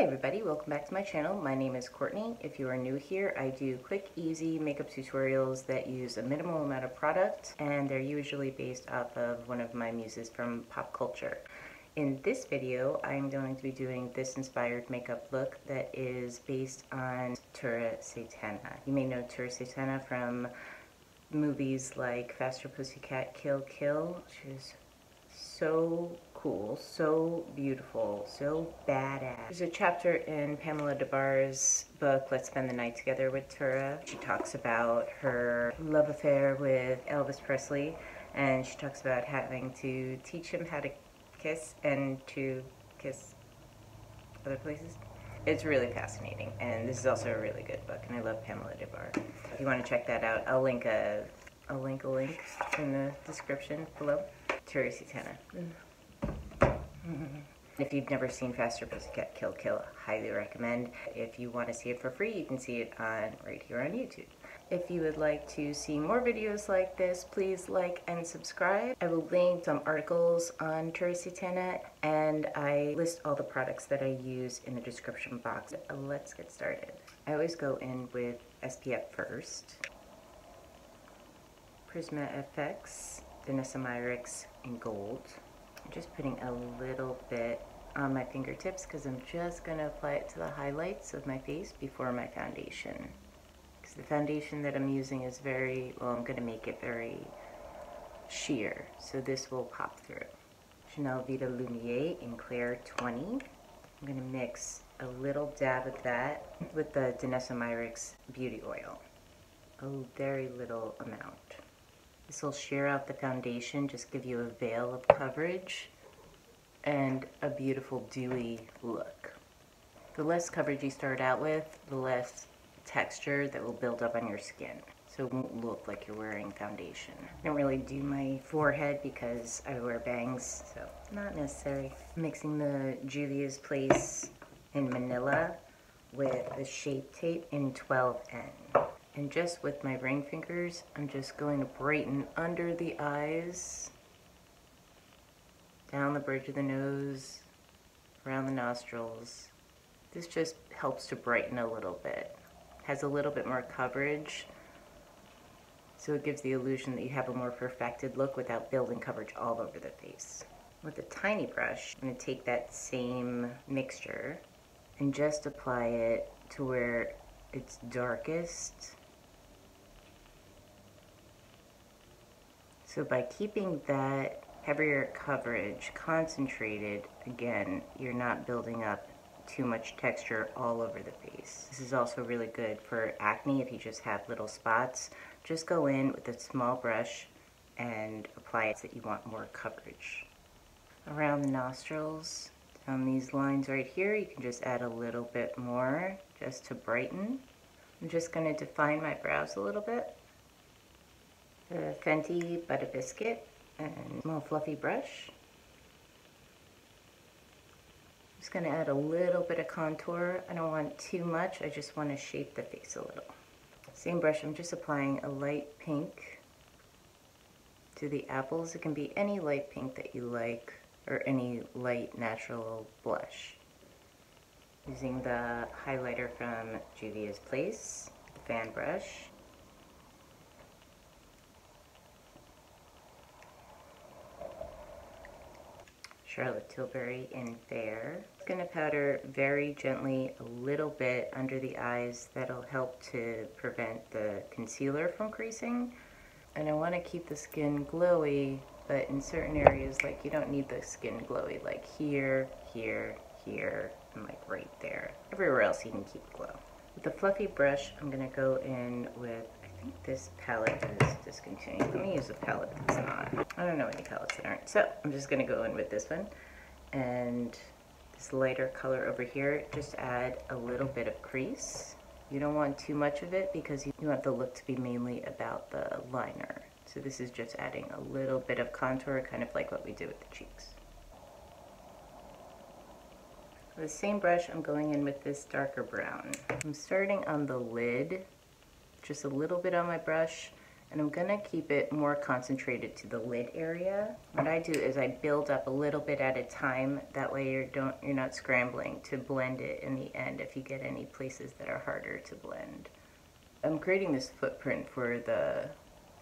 Everybody, welcome back to my channel. My name is Courtney. If you are new here, I do quick, easy makeup tutorials that use a minimal amount of product and they're usually based off of one of my muses from pop culture. In this video, I'm going to be doing this inspired makeup look that is based on Tura Satana. You may know Tura Satana from movies like Faster Pussycat Kill Kill. She's so cool, so beautiful, so badass. There's a chapter in Pamela Des Barres' book, Let's Spend the Night Together with Tura. She talks about her love affair with Elvis Presley, and she talks about having to teach him how to kiss and to kiss other places. It's really fascinating, and this is also a really good book, and I love Pamela Des Barres. If you want to check that out, I'll link a, I'll link a link in the description below. Tura Satana. Mm-hmm. If you've never seen Faster Pussycat Kill Kill, highly recommend. If you want to see it for free, you can see it on right here on YouTube. If you would like to see more videos like this, please like and subscribe. I will link some articles on Tura Satana and I list all the products that I use in the description box. Let's get started. I always go in with SPF first. Prisma FX, Niacinamide in gold. I'm just putting a little bit on my fingertips because I'm just going to apply it to the highlights of my face before my foundation. Because the foundation that I'm using is very, well, I'm going to make it very sheer. So this will pop through. Chanel Vitalumiere in Clair 20. I'm going to mix a little dab of that with the Danessa Myricks Beauty Oil. A very little amount. This will sheer out the foundation, just give you a veil of coverage and a beautiful dewy look. The less coverage you start out with, the less texture that will build up on your skin. So it won't look like you're wearing foundation. I don't really do my forehead because I wear bangs, so not necessary. Mixing the Juvia's Place in Manila with the Shape Tape in 12N. And just with my ring fingers, I'm just going to brighten under the eyes, down the bridge of the nose, around the nostrils. This just helps to brighten a little bit. Has a little bit more coverage, so it gives the illusion that you have a more perfected look without building coverage all over the face. With a tiny brush, I'm going to take that same mixture and just apply it to where it's darkest So by keeping that heavier coverage concentrated, again, you're not building up too much texture all over the face. This is also really good for acne if you just have little spots. Just go in with a small brush and apply it so that you want more coverage. Around the nostrils, down these lines right here, you can just add a little bit more just to brighten. I'm just going to define my brows a little bit Uh, the Fenty Butter Biscuit and small fluffy brush. Just going to add a little bit of contour. I don't want too much, I just want to shape the face a little. Same brush, I'm just applying a light pink to the apples. It can be any light pink that you like or any light natural blush. Using the highlighter from Juvia's Place, the fan brush. Charlotte Tilbury in Fair. I'm going to powder very gently a little bit under the eyes. That'll help to prevent the concealer from creasing. And I want to keep the skin glowy, but in certain areas, like you don't need the skin glowy, like here, here, here, and like right there. Everywhere else you can keep glow. With the fluffy brush, I'm going to go in with this palette is discontinued. Let me use a palette that's not. I don't know any palettes that aren't. So I'm just going to go in with this one. And this lighter color over here, just add a little bit of crease. You don't want too much of it because you want the look to be mainly about the liner. So this is just adding a little bit of contour, kind of like what we did with the cheeks. With the same brush, I'm going in with this darker brown. I'm starting on the lid just a little bit on my brush And I'm gonna keep it more concentrated to the lid area. What I do is I build up a little bit at a time. That way you don't, you're not scrambling to blend it in the end if you get any places that are harder to blend. I'm creating this footprint for the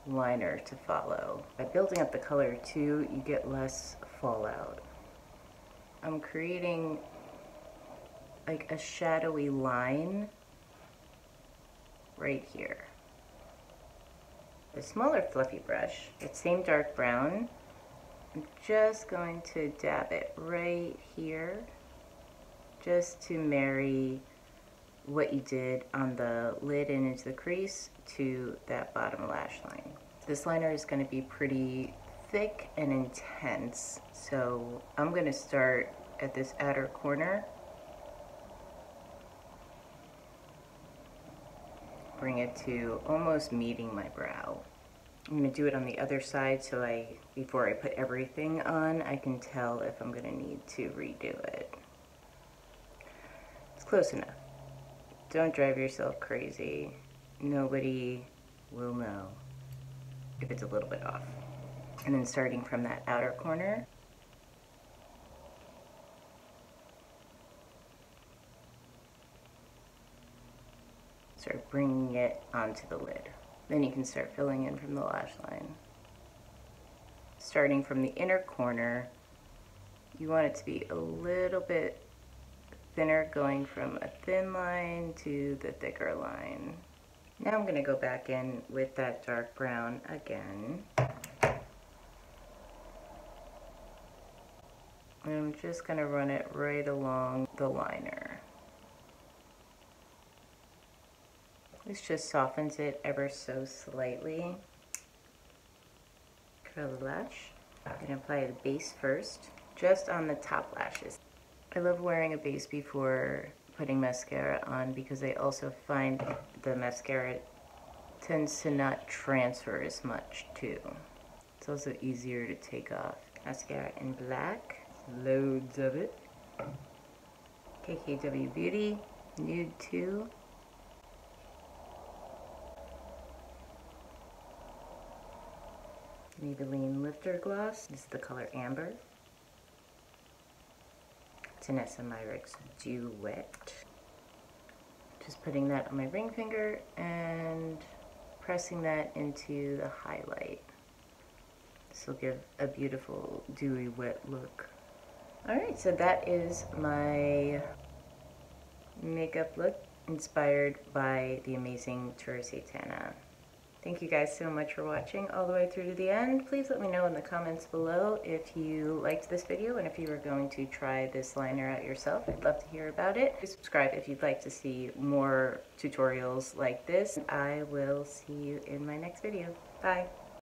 liner to follow. By building up the color too, you get less fallout. I'm creating like a shadowy line right here. The smaller fluffy brush, the same dark brown, I'm just going to dab it right here just to marry what you did on the lid and into the crease to that bottom lash line. This liner is going to be pretty thick and intense, so I'm going to start at this outer corner. Bring it to almost meeting my brow. I'm going to do it on the other side so I, before I put everything on, I can tell if I'm going to need to redo it. It's close enough. Don't drive yourself crazy. Nobody will know if it's a little bit off. And then starting from that outer corner, start bringing it onto the lid. Then you can start filling in from the lash line. Starting from the inner corner, you want it to be a little bit thinner going from a thin line to the thicker line. Now I'm going to go back in with that dark brown again. And I'm just going to run it right along the liner. This just softens it ever so slightly. Curl the lash. I'm going to apply the base first, just on the top lashes. I love wearing a base before putting mascara on because I also find the mascara tends to not transfer as much too. It's also easier to take off. Mascara in black, loads of it. KKW Beauty, Nude 2. Maybelline Lifter Gloss. This is the color Amber. Danessa Myricks Duet. Just putting that on my ring finger and pressing that into the highlight. This will give a beautiful dewy wet look. Alright, so that is my makeup look inspired by the amazing Tana. Thank you guys so much for watching all the way through to the end. Please let me know in the comments below if you liked this video and if you are going to try this liner out yourself. I'd love to hear about it. Please subscribe if you'd like to see more tutorials like this. I will see you in my next video. Bye.